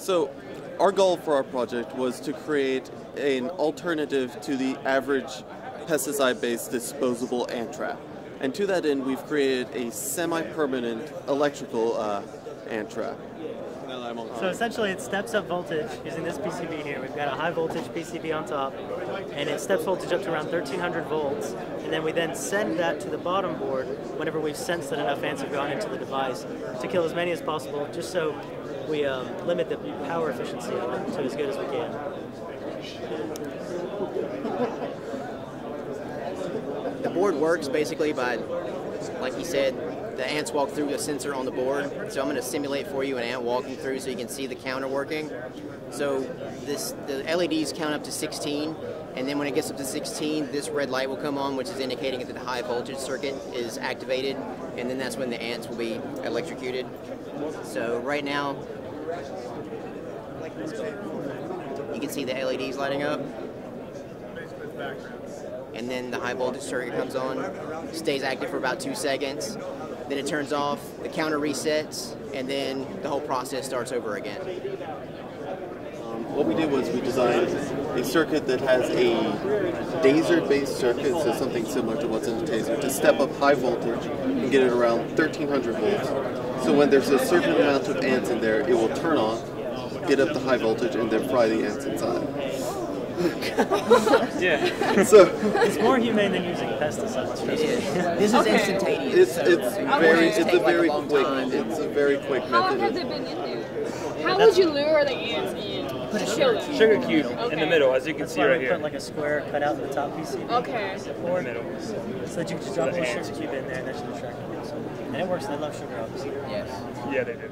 So, our goal for our project was to create an alternative to the average pesticide based disposable ant trap. And to that end, we've created a semi permanent electrical uh, ant trap. So essentially, it steps up voltage using this PCB here. We've got a high voltage PCB on top, and it steps voltage up to around 1300 volts. And then we then send that to the bottom board whenever we've sensed that enough ants have gone into the device to kill as many as possible, just so we um, limit the power efficiency of it to as good as we can. The board works basically by, like you said, the ants walk through a sensor on the board. So I'm going to simulate for you an ant walking through so you can see the counter working. So this the LEDs count up to 16, and then when it gets up to 16, this red light will come on, which is indicating that the high voltage circuit is activated, and then that's when the ants will be electrocuted. So right now, you can see the LEDs lighting up. And then the high voltage circuit comes on, stays active for about two seconds, then it turns off, the counter resets, and then the whole process starts over again. Um, what we did was we designed a circuit that has a taser-based circuit, so something similar to what's in the taser, to step up high voltage and get it around 1300 volts. So when there's a certain amount of ants in there, it will turn on, get up the high voltage, and then fry the ants inside. yeah. So it's more humane than using pesticides. It is. This is Okay. instantaneous. it's it's so very it's it's a take, like, very quick time. it's a very quick How long has method. it been in there? How would you lure the ants in? Put a To sugar kill cube. Sugar cube in Okay. the middle, as you can That's see why right we here. put like a square cut out in the top PCB. Okay. Board, middle. so that you can just drop a The sugar cube in there and that should attract them. And it works. They love sugar, obviously. Yes. Yeah, they do.